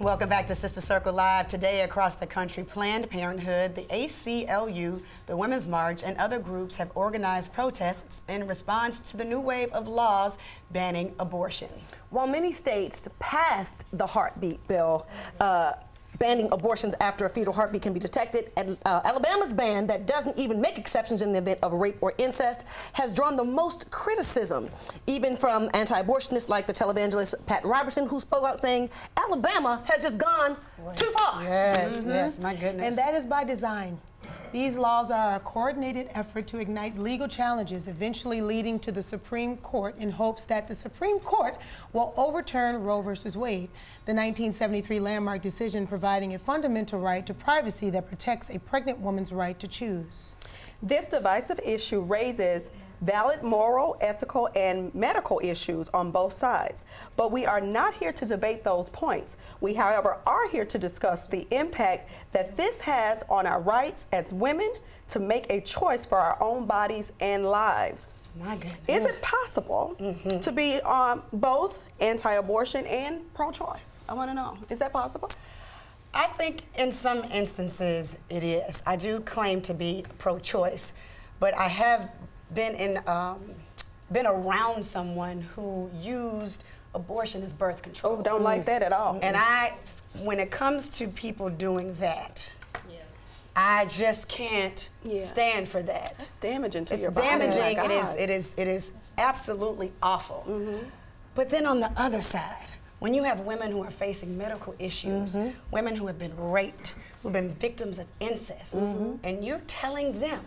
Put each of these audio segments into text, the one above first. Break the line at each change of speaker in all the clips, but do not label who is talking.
Welcome back to Sister Circle Live. Today, across the country, Planned Parenthood, the ACLU, the Women's March, and other groups have organized protests in response to the new wave of laws banning abortion.
While many states passed the heartbeat bill, uh, banning abortions after a fetal heartbeat can be detected. And, uh, Alabama's ban that doesn't even make exceptions in the event of rape or incest has drawn the most criticism, even from anti-abortionists like the televangelist Pat Robertson, who spoke out saying Alabama has just gone too far.
Yes, mm -hmm. yes, my goodness.
And that is by design. These laws are a coordinated effort to ignite legal challenges, eventually leading to the Supreme Court in hopes that the Supreme Court will overturn Roe v. Wade, the 1973 landmark decision providing a fundamental right to privacy that protects a pregnant woman's right to choose.
This divisive issue raises valid moral, ethical, and medical issues on both sides. But we are not here to debate those points. We, however, are here to discuss the impact that this has on our rights as women to make a choice for our own bodies and lives.
My goodness.
Is it possible mm -hmm. to be um, both anti-abortion and pro-choice? I want to know. Is that possible?
I think in some instances it is. I do claim to be pro-choice, but I have been in um, been around someone who used abortion as birth control.
Oh, don't mm. like that at all.
And I, when it comes to people doing that, I just can't yeah. stand for that.
That's damaging to
it's
your
body. It's damaging. It is. It is. It is absolutely awful. Mm -hmm. But then on the other side, when you have women who are facing medical issues, mm -hmm. women who have been raped, who've been victims of incest, mm -hmm. and you're telling them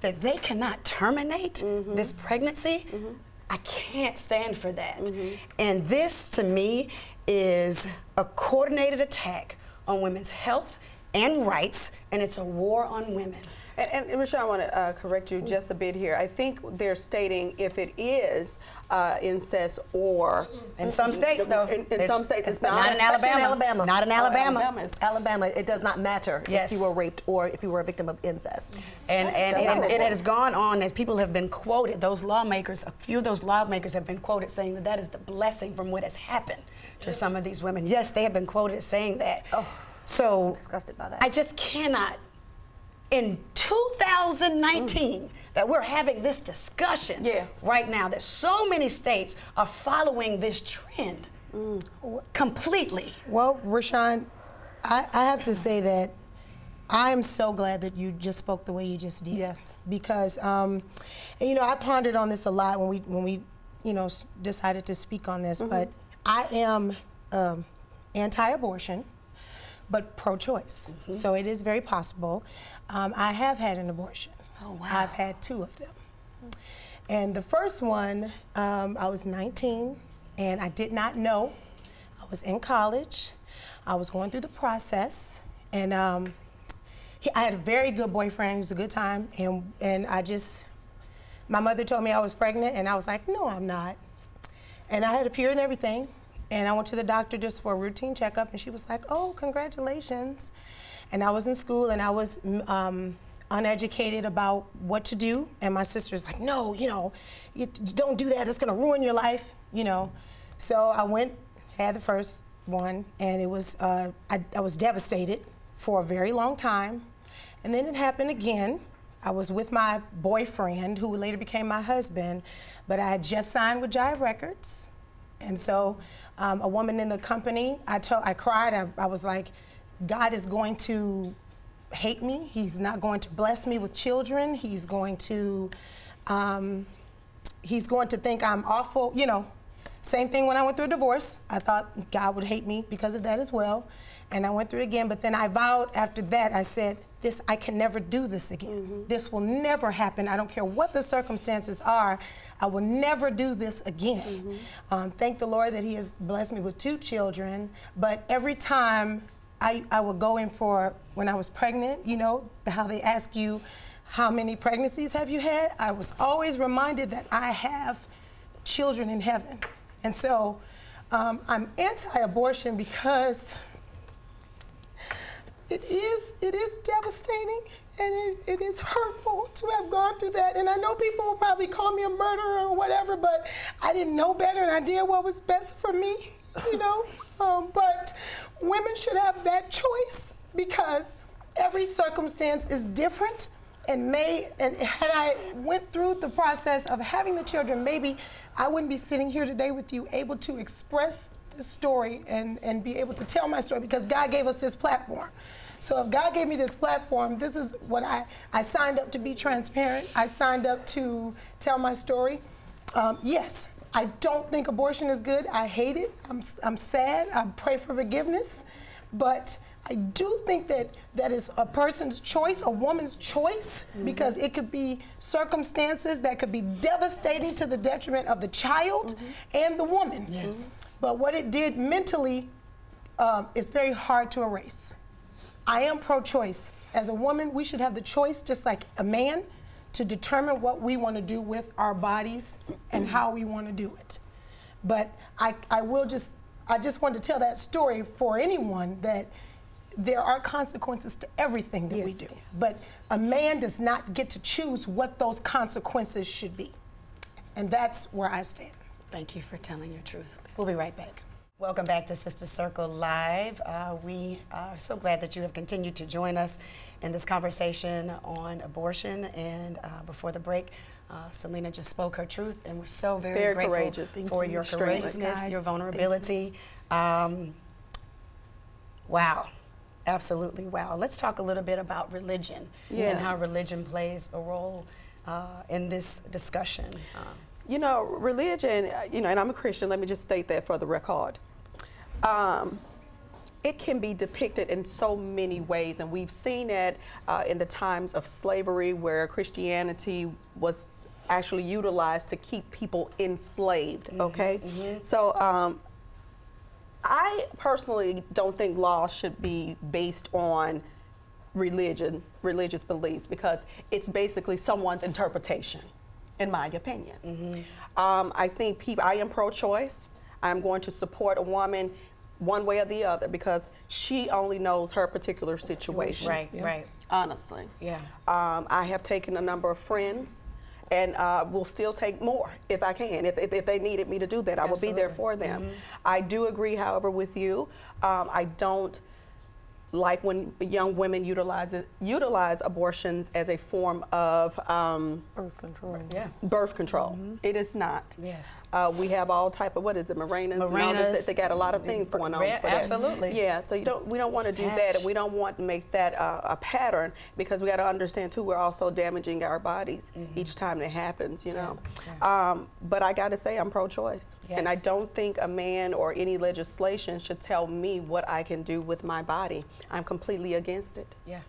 that they cannot terminate mm -hmm. this pregnancy, mm -hmm. I can't stand for that. Mm -hmm. And this, to me, is a coordinated attack on women's health and rights, and it's a war on women.
And, and Michelle, I want to uh, correct you just a bit here. I think they're stating if it is uh, incest or
in some states, though,
in, in some states, it's not.
Not in Alabama.
In Alabama.
Not in Alabama.
Alabama, Alabama, it does not matter
yes.
if you were raped or if you were a victim of incest.
And and, and it, it has gone on as people have been quoted. Those lawmakers, a few of those lawmakers have been quoted saying that that is the blessing from what has happened to some of these women. Yes, they have been quoted saying that.
Oh,
so
I'm disgusted by that.
I just cannot in 2019 mm. that we're having this discussion
yes.
right now that so many states are following this trend mm. completely.
Well, Rashan, I, I have to say that I am so glad that you just spoke the way you just did.
Yes.
Because, um, and, you know, I pondered on this a lot when we, when we you know, decided to speak on this, mm -hmm. but I am um, anti-abortion but pro-choice. Mm -hmm. So it is very possible. Um, I have had an abortion.
Oh, wow.
I've had two of them. And the first one, um, I was 19, and I did not know. I was in college. I was going through the process, and um, he, I had a very good boyfriend. It was a good time, and and I just, my mother told me I was pregnant, and I was like, no, I'm not. And I had a period and everything, and I went to the doctor just for a routine checkup, and she was like, oh, congratulations. And I was in school, and I was um, uneducated about what to do. And my sister's like, no, you know, you don't do that. It's going to ruin your life, you know. So I went, had the first one, and it was, uh, I, I was devastated for a very long time. And then it happened again. I was with my boyfriend, who later became my husband, but I had just signed with Jive Records. And so um, a woman in the company, I, told, I cried, I, I was like, God is going to hate me. He's not going to bless me with children. He's going to, um, he's going to think I'm awful, you know. Same thing when I went through a divorce. I thought God would hate me because of that as well. And I went through it again, but then I vowed after that, I said, this, I can never do this again. Mm -hmm. This will never happen. I don't care what the circumstances are. I will never do this again. Mm -hmm. um, thank the Lord that He has blessed me with two children. But every time I, I would go in for when I was pregnant, you know, how they ask you, how many pregnancies have you had? I was always reminded that I have children in heaven. And so um, I'm anti abortion because it is it is devastating and it, it is hurtful to have gone through that. And I know people will probably call me a murderer or whatever, but I didn't know better and I did what was best for me, you know. Um, but women should have that choice because every circumstance is different and may and had I went through the process of having the children, maybe I wouldn't be sitting here today with you able to express the story and, and be able to tell my story because God gave us this platform. So if God gave me this platform, this is what I, I signed up to be transparent. I signed up to tell my story. Um, yes, I don't think abortion is good. I hate it. I'm, I'm sad. I pray for forgiveness. But I do think that that is a person's choice, a woman's choice, mm-hmm. because it could be circumstances that could be devastating to the detriment of the child mm-hmm. and the woman.
Yes.
But what it did mentally um, is very hard to erase. I am pro choice. As a woman, we should have the choice, just like a man, to determine what we want to do with our bodies and how we want to do it. But I, I will just, I just want to tell that story for anyone that there are consequences to everything that yes, we do. Yes. But a man does not get to choose what those consequences should be. And that's where I stand.
Thank you for telling your truth. We'll be right back. Welcome back to Sister Circle Live. Uh, we are so glad that you have continued to join us in this conversation on abortion. And uh, before the break, uh, Syleena just spoke her truth, and we're so very,
very
grateful
courageous.
for your courageousness, your vulnerability. Um, wow. Absolutely. Wow. Let's talk a little bit about religion yeah. and how religion plays a role uh, in this discussion. Um,
you know, religion, uh, you know, and I'm a Christian, let me just state that for the record. Um, it can be depicted in so many ways, and we've seen it uh, in the times of slavery where Christianity was actually utilized to keep people enslaved, okay? Mm-hmm. So um, I personally don't think laws should be based on religion, religious beliefs, because it's basically someone's interpretation in my opinion. Mm-hmm. Um, I think people, I am pro choice. I'm going to support a woman one way or the other because she only knows her particular situation.
Right, yeah. right.
Honestly.
Yeah.
Um, I have taken a number of friends and uh, will still take more if I can. If, if, if, they needed me to do that, I will be there for them. Mm-hmm. I do agree, however, with you. Um, I don't like when young women utilize utilize abortions as a form of um,
birth control.
Yeah, birth control. Mm-hmm. It is not.
Yes.
Uh, we have all type of what is it, Mirenas?
Mirenas.
They got a lot of things going on.
Yeah, absolutely.
Yeah. So you don't. We don't want to do that, and we don't want to make that uh, a pattern because we got to understand too. We're also damaging our bodies mm-hmm. each time it happens. You know. Yeah. Yeah. Um, but I got to say, I'm pro-choice, yes. and I don't think a man or any legislation should tell me what I can do with my body. I'm completely against it.
Yeah.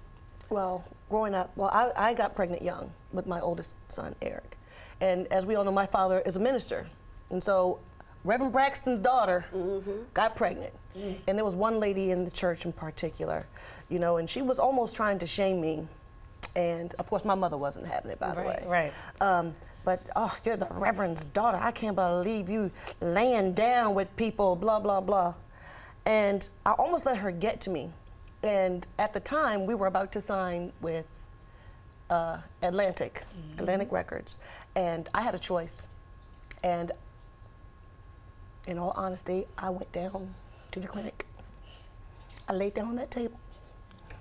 Well, growing up, well, I, I got pregnant young with my oldest son, Eric. And as we all know, my father is a minister. And so Reverend Braxton's daughter mm-hmm. got pregnant. Mm. And there was one lady in the church in particular, you know, and she was almost trying to shame me. And of course, my mother wasn't having it, by
right,
the way.
Right.
Um, but oh, you're the Reverend's daughter. I can't believe you laying down with people, blah, blah, blah. And I almost let her get to me. And at the time, we were about to sign with uh, Atlantic, mm-hmm. Atlantic Records, and I had a choice. And in all honesty, I went down to the clinic. I laid down on that table.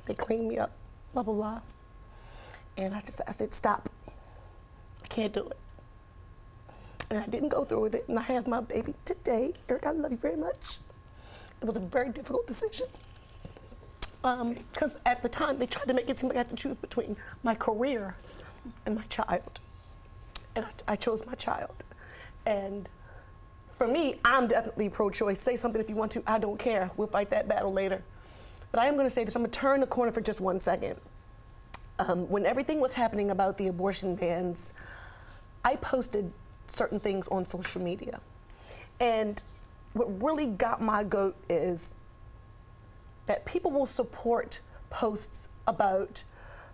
They cleaned me up, blah blah blah. And I just I said, stop. I can't do it. And I didn't go through with it. And I have my baby today. Eric, I love you very much. It was a very difficult decision because um, at the time they tried to make it seem like I had to choose between my career and my child. And I, I chose my child. And for me, I'm definitely pro choice. Say something if you want to, I don't care. We'll fight that battle later. But I am going to say this I'm going to turn the corner for just one second. Um, when everything was happening about the abortion bans, I posted certain things on social media. And what really got my goat is that people will support posts about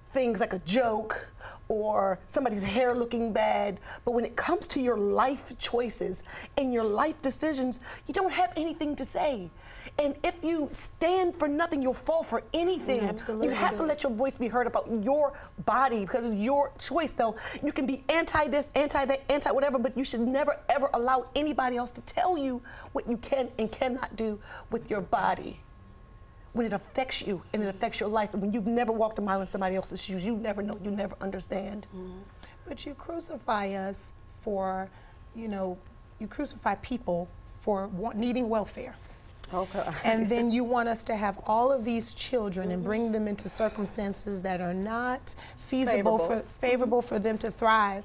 things like a joke or somebody's hair looking bad. But when it comes to your life choices and your life decisions, you don't have anything to say. And if you stand for nothing, you'll fall for anything.
Absolutely.
You have to let your voice be heard about your body because it's your choice. Though you can be anti this, anti that, anti whatever, but you should never ever allow anybody else to tell you what you can and cannot do with your body. When it affects you and it affects your life, and when you've never walked a mile in somebody else's shoes, you never know, you never understand. Mm-hmm.
But you crucify us for, you know, you crucify people for needing welfare.
Oh, okay.
And then you want us to have all of these children and mm-hmm. bring them into circumstances that are not feasible
Favorable.
for favorable for them to thrive.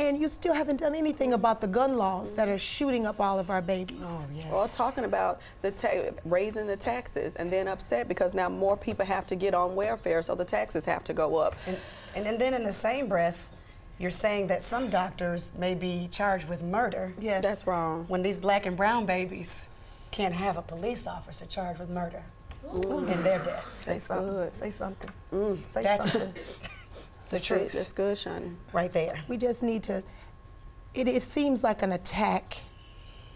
And you still haven't done anything about the gun laws that are shooting up all of our babies.
Oh, yes.
Well, talking about the ta- raising the taxes and then upset because now more people have to get on welfare, so the taxes have to go up.
And, and, and then in the same breath, you're saying that some doctors may be charged with murder.
Yes.
That's wrong.
When these black and brown babies can't have a police officer charged with murder in their death.
Say something.
good.
Say something. Mm. Say
That's
something.
The truth
That's good, Shani.
right there.
We just need to. It, it seems like an attack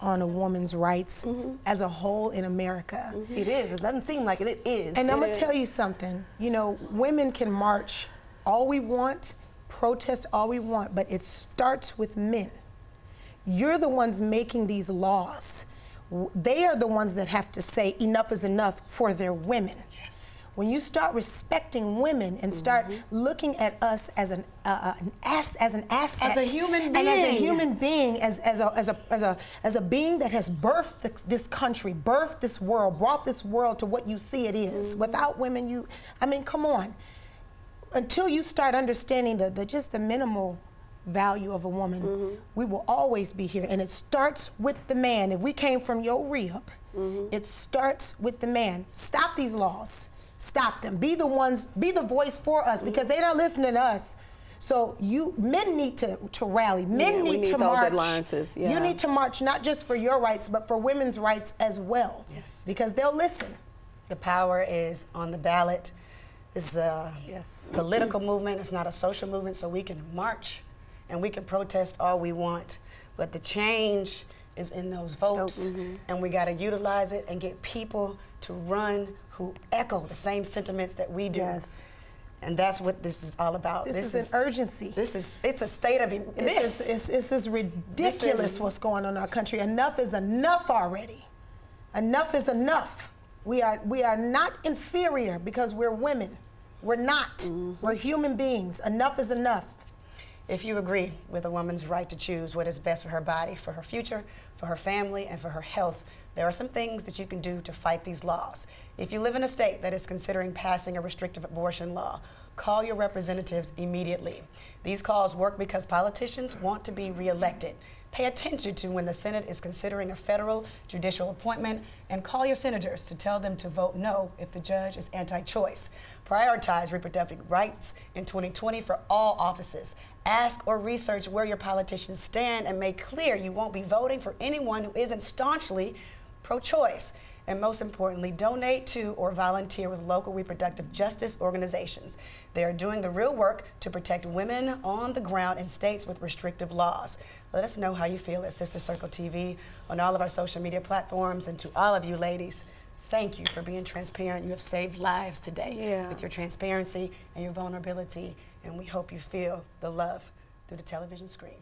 on a woman's rights mm-hmm. as a whole in America. Mm-hmm.
It is. It doesn't seem like it. It is.
And I'm gonna tell you something. You know, women can march all we want, protest all we want, but it starts with men. You're the ones making these laws. They are the ones that have to say enough is enough for their women. When you start respecting women and start
Mm-hmm.
looking at us as an, uh, uh, an ass, as an asset,
As a human
and as a
being.
human being, as, as, a, as, a, as, a, as a being that has birthed this, this country, birthed this world, brought this world to what you see it is.
Mm-hmm.
Without women, you, I mean, come on. Until you start understanding the, the just the minimal value of a woman,
Mm-hmm.
we will always be here. And it starts with the man. If we came from your rib,
Mm-hmm.
it starts with the man. Stop these laws. Stop them. Be the ones, be the voice for us mm-hmm. because they're not listening to us. So you men need to, to rally. Men
Yeah, we
need,
need
to
those
march.
alliances, yeah.
You need to march not just for your rights, but for women's rights as well.
Yes.
Because they'll listen.
The power is on the ballot. This is a
Yes.
political movement. It's not a social movement, so we can march and we can protest all we want. But the change is in those votes, mm-hmm. and we got to utilize it and get people to run who echo the same sentiments that we do.
Yes.
And that's what this is all about.
This, is, an urgency.
This is it's a state of
This
this.
is, it's, it's, it's ridiculous
is-
what's going on in our country. Enough is enough already. Enough is enough. We are, we are not inferior because we're women. We're not.
Mm-hmm.
We're human beings. Enough is enough.
if you agree with a woman's right to choose what is best for her body, for her future, for her family, and for her health, there are some things that you can do to fight these laws. If you live in a state that is considering passing a restrictive abortion law, call your representatives immediately. These calls work because politicians want to be reelected. Pay attention to when the Senate is considering a federal judicial appointment and call your senators to tell them to vote no if the judge is anti choice. Prioritize reproductive rights in 2020 for all offices. Ask or research where your politicians stand and make clear you won't be voting for anyone who isn't staunchly pro choice. And most importantly, donate to or volunteer with local reproductive justice organizations. They are doing the real work to protect women on the ground in states with restrictive laws. Let us know how you feel at Sister Circle TV on all of our social media platforms. And to all of you ladies, thank you for being transparent. You have saved lives today
Yeah.
with your transparency and your vulnerability. And we hope you feel the love through the television screen.